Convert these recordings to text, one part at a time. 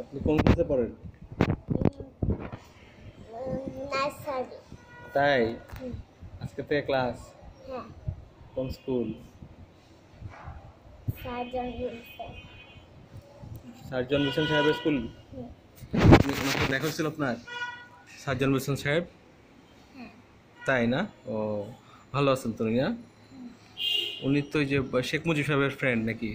আপনি কোন ক্লাসে পড়েন? তাই? আজকে থেকে ক্লাস? হ্যাঁ। কোন স্কুল? সার্জন হোসেন সাহেবের স্কুল? দেখা হচ্ছিল আপনার? সার্জন হোসেন সাহেব? হ্যাঁ। তাই না? ও ভালো আছেন তো উনি না উনি তো যে শেখ মুজিব সাহেবের ফ্রেন্ড নাকি?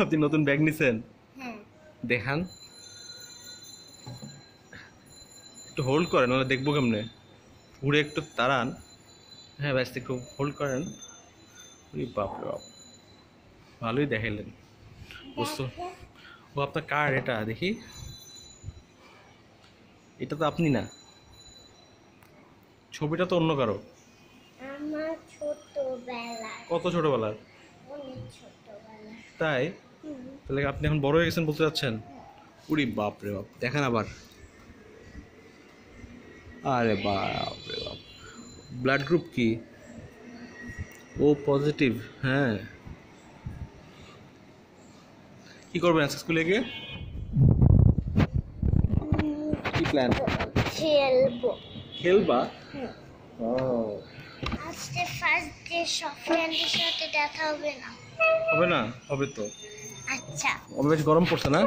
আপনি নতুন ব্যাগ নিছেন? হ্যাঁ। দেখান। একটু হোল্ড করেন ওরা দেখব কেমনে। ঘুরে একটু তাড়ান হ্যাঁ ব্যস্ত একটু হোল্ড করেন। বাপ বাপ। ভালোই দেখাইলেন। বুঝতো ও আপনার কার এটা? দেখি। এটা তো আপনি না। ছবিটা তো অন্য কারও। কত ছোটবেলার? তাই? তাহলে আপনি এখন বড় হয়ে গেছেন বলতে চাচ্ছেন? উড়ি বাপ রে বাপ দেখেন আবার। আরে বাপ রে বাপ ব্লাড গ্রুপ কি? ও পজিটিভ হ্যাঁ। কি করবেন আজকে স্কুলে গিয়ে? কি প্ল্যান খেলব। খেলবা? হুম। ও। আজকে ফার্স্ট ডে সব ফ্রেন্ডের সাথে দেখা হবে না। হবে না হবে তো। আচ্ছা। বেশ গরম পড়ছে না?